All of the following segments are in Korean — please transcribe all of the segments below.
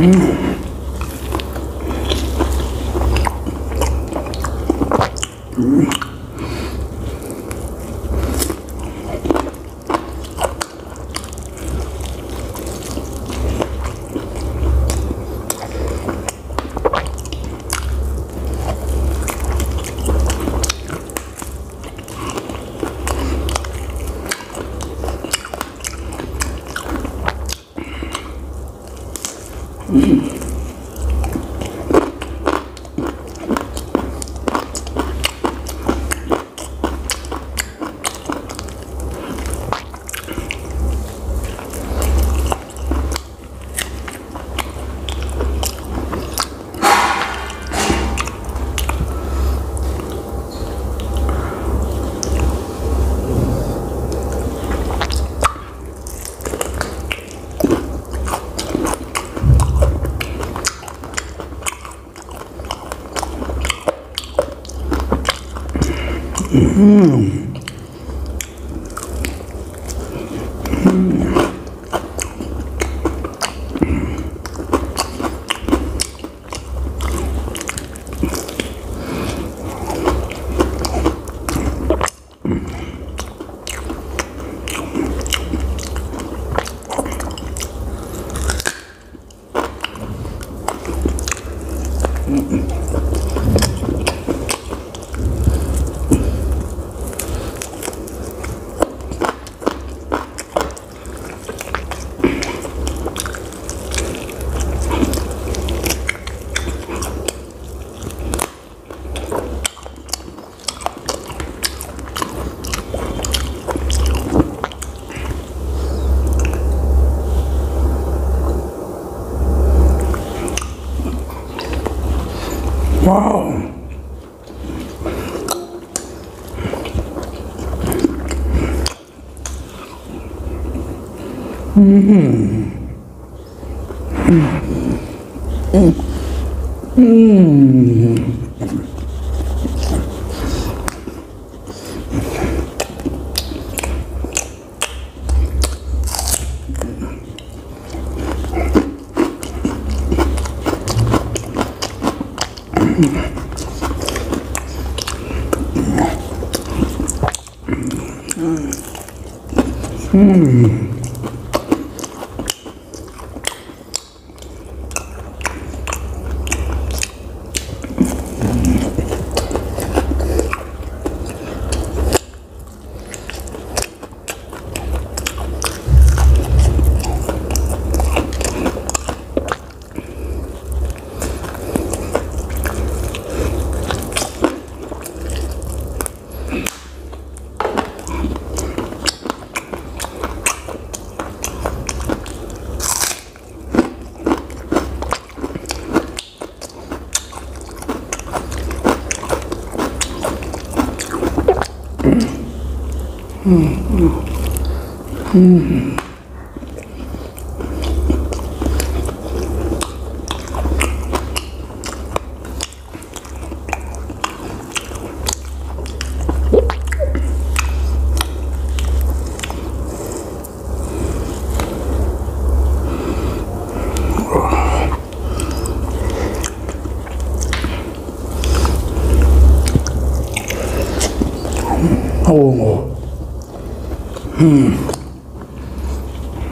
Mm-hmm. Mm-hmm. Mm. 오.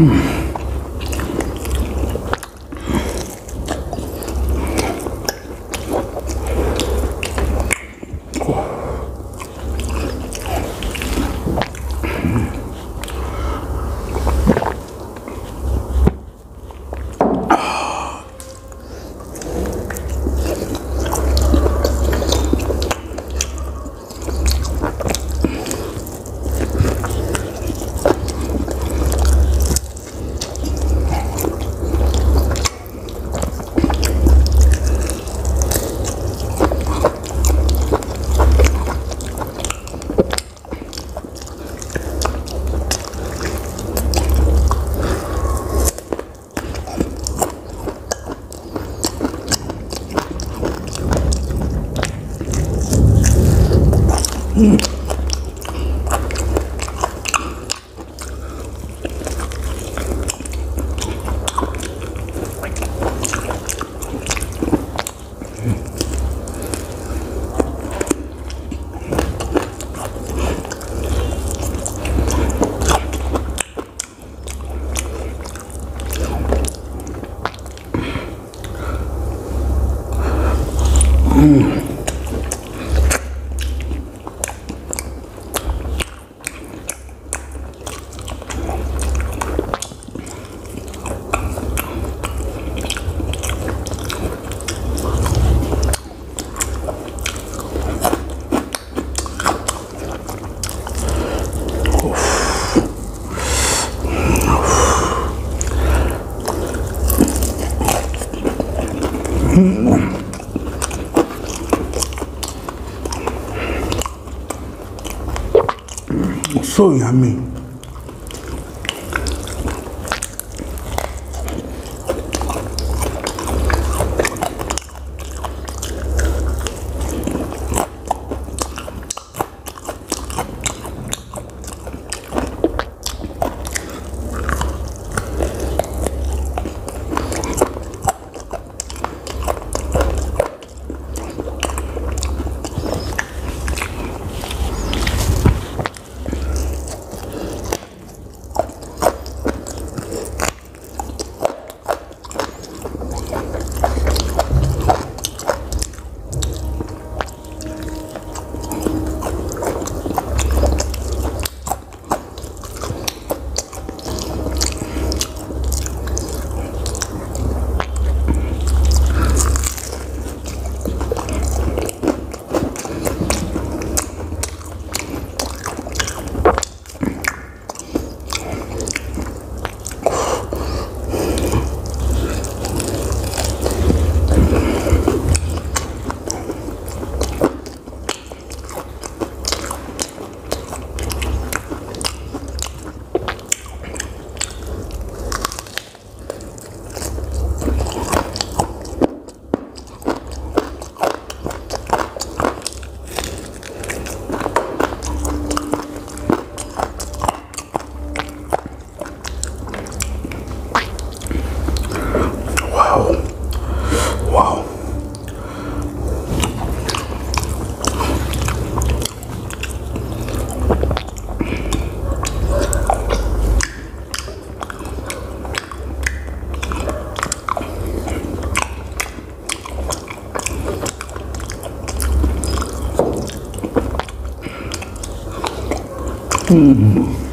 Hmm. 음. Mm. So yummy. 음.